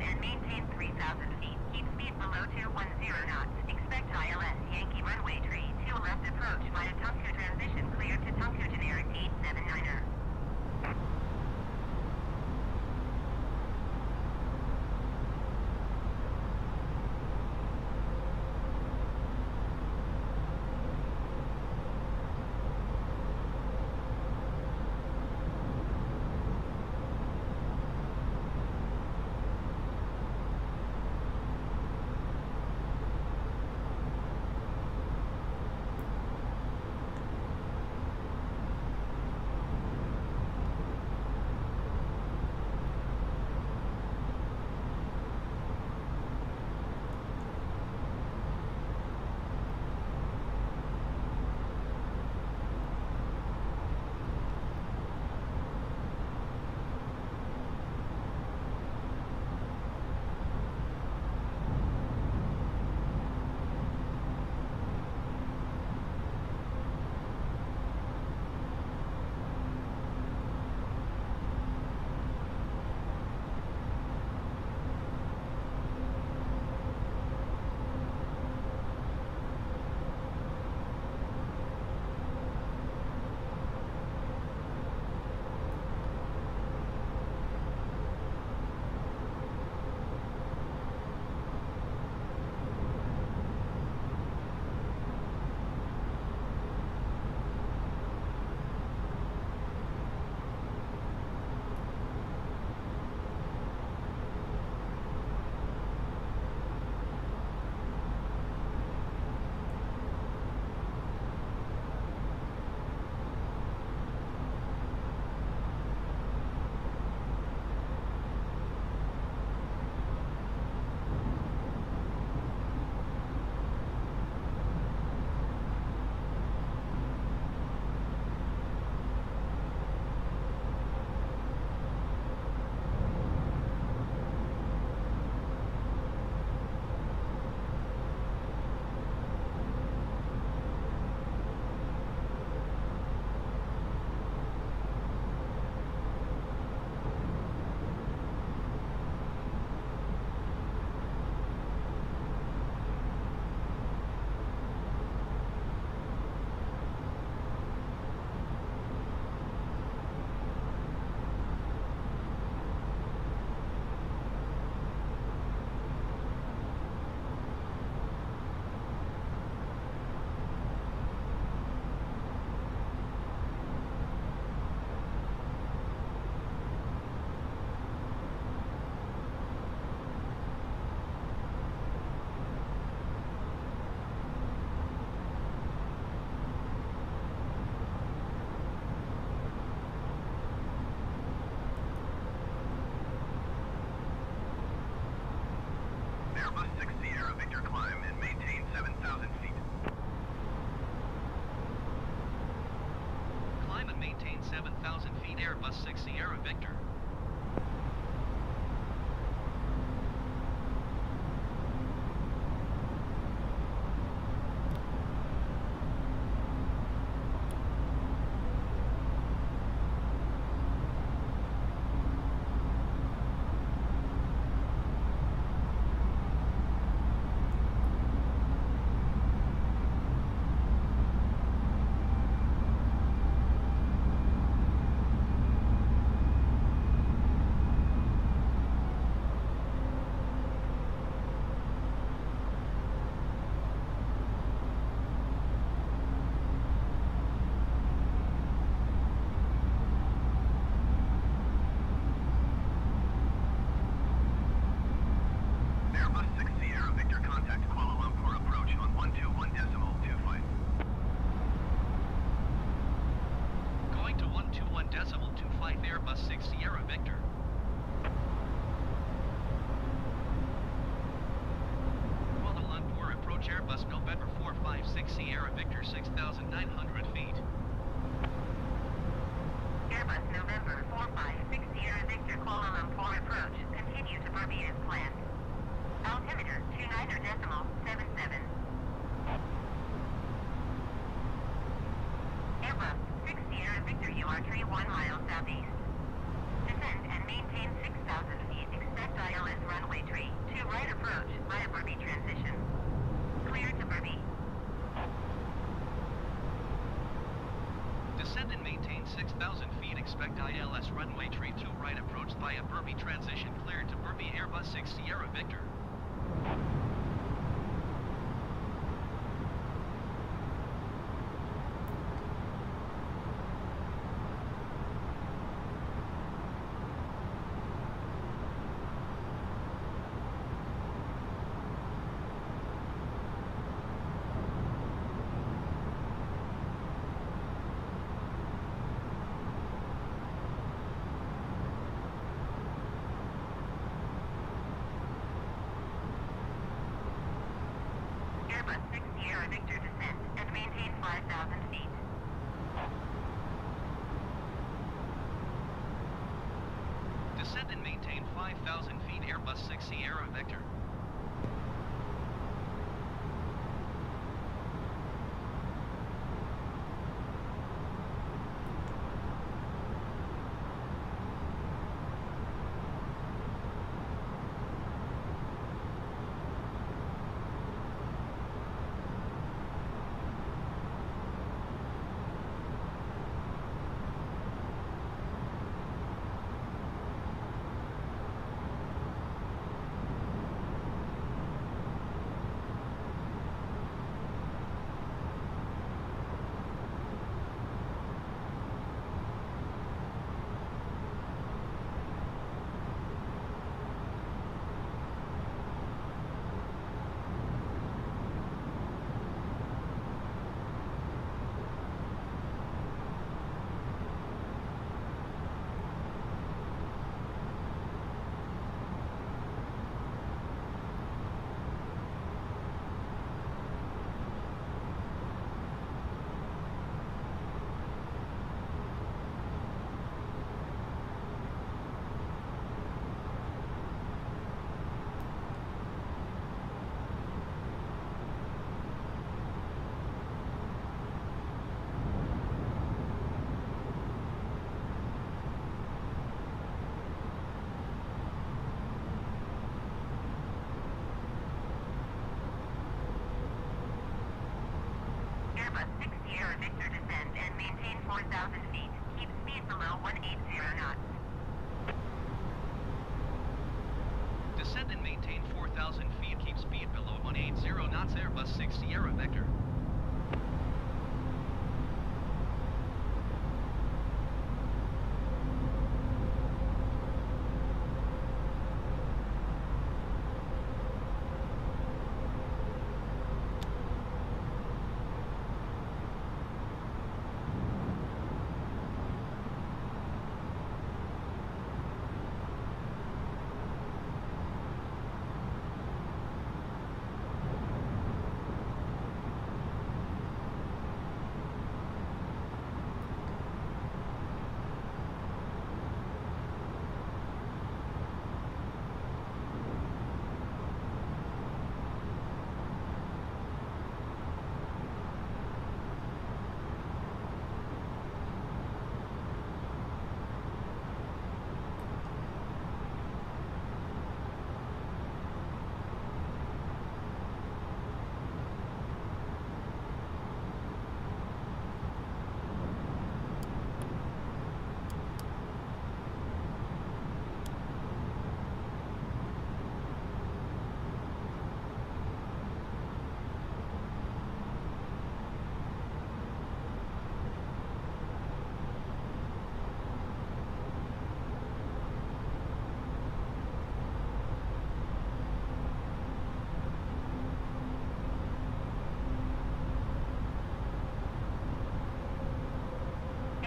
And maintain 3,000 feet. Keep speed below 210 knots. Expect ILS Yankee runway tree 2 left approach via Tunku transition clear to Tunku generic 879er. Airbus 6 Sierra Victor climb and maintain 7,000 feet. Climb and maintain 7,000 feet Airbus 6 Sierra Victor. Airbus 6 Sierra Victor contact Kuala Lumpur approach on 121 decimal 25. Going to 121 decimal 25 Airbus 6 Sierra Victor. Kuala Lumpur approach Airbus November 456 Sierra Victor 6,900 feet. Airbus November 456 Sierra Victor Kuala Lumpur approach. Continue to Bermuda as planned. Altimeter 29er decimal 77. 1,000 feet, expect ILS runway tree 2 right approached by a Burmese transition cleared to Burby Airbus 6 Sierra Victor. Airbus 6 Sierra Victor descend and maintain 5,000 feet. Descend and maintain 5,000 feet. Airbus 6 Sierra Victor. Descend and maintain 4,000 feet. Keep speed below 180 knots. Descend and maintain 4,000 feet. Keep speed below 180 knots. Airbus 6 Sierra Victor.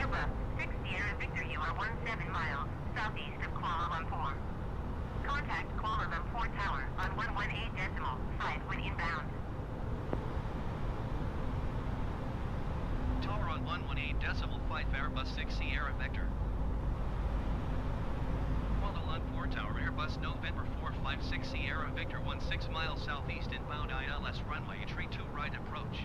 Airbus 6 Sierra Victor, you are 17 miles southeast of Kuala Lumpur. Contact Kuala Lumpur Tower on 118 decimal 5 when inbound. Tower on 118 decimal 5 Airbus 6 Sierra Victor. Kuala Lumpur Tower Airbus November 456 Sierra Victor 16 miles southeast inbound ILS runway tree 2 right approach.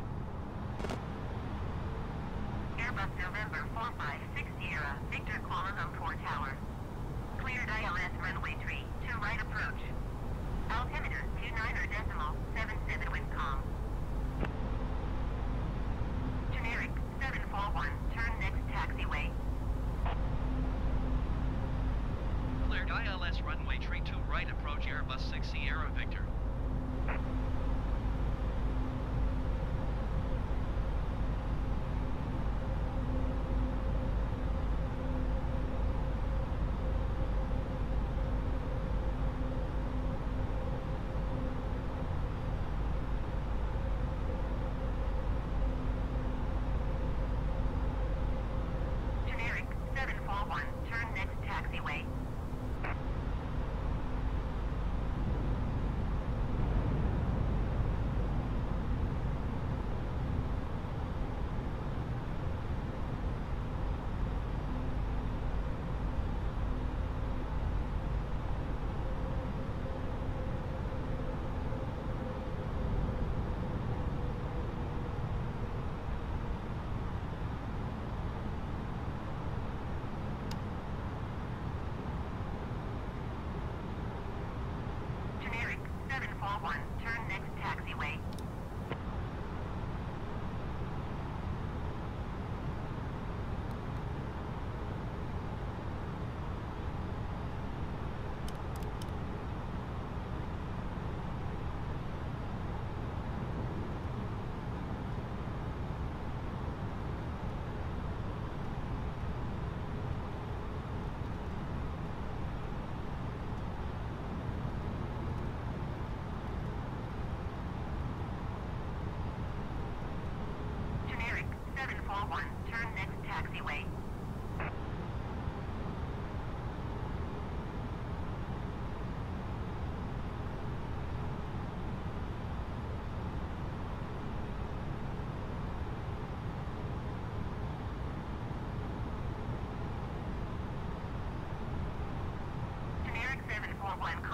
November 456 Sierra Victor Kuala Lumpur Tower.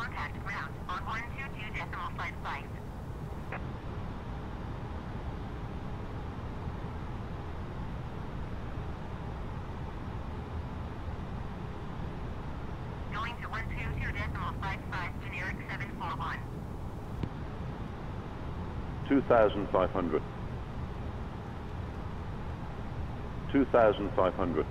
Contact ground on 122 decimal flight flight. Going to 122 decimal flight five, generic 741. 2,500. 2,500.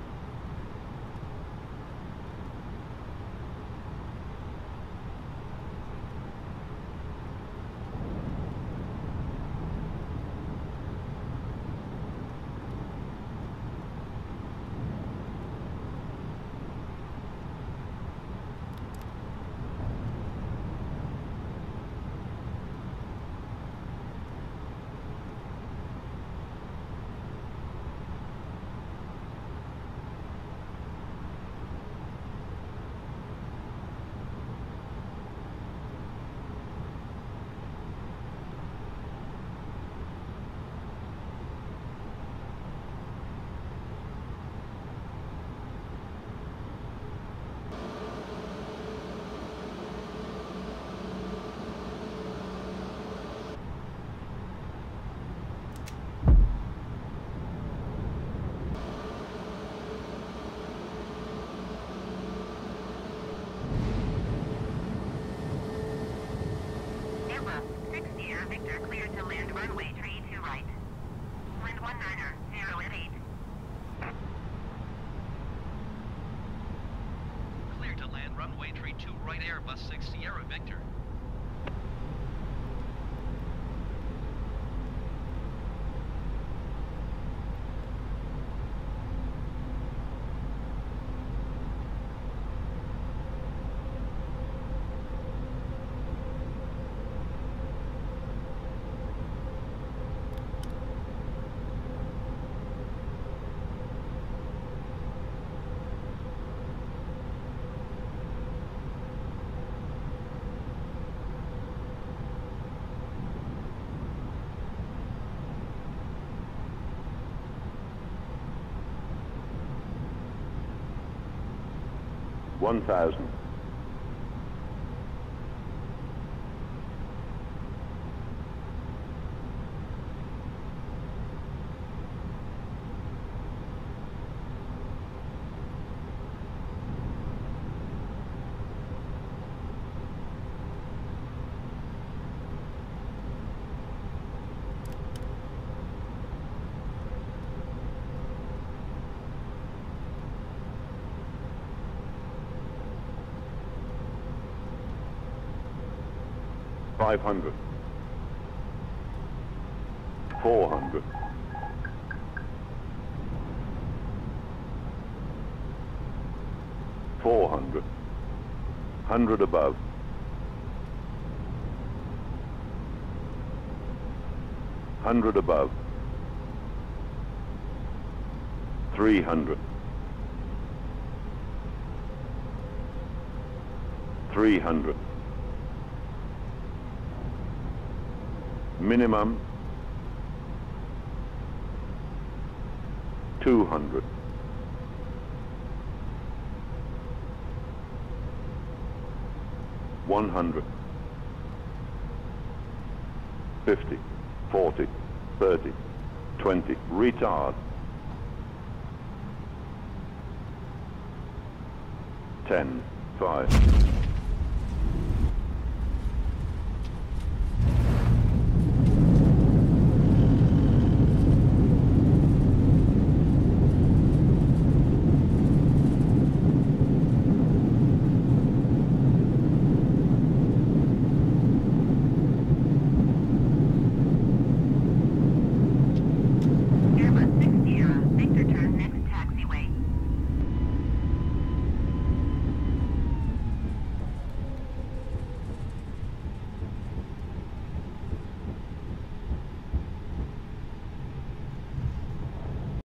Airbus 6 Victor cleared to land runway tree to right. Wind 19er, 0 at 8. Clear to land runway tree 2 right Airbus 6 Sierra Victor. One 500, 400, 400, 100 above, 100 above, 300, 300. Minimum 200 100 50 40 30 20 retard. 10 5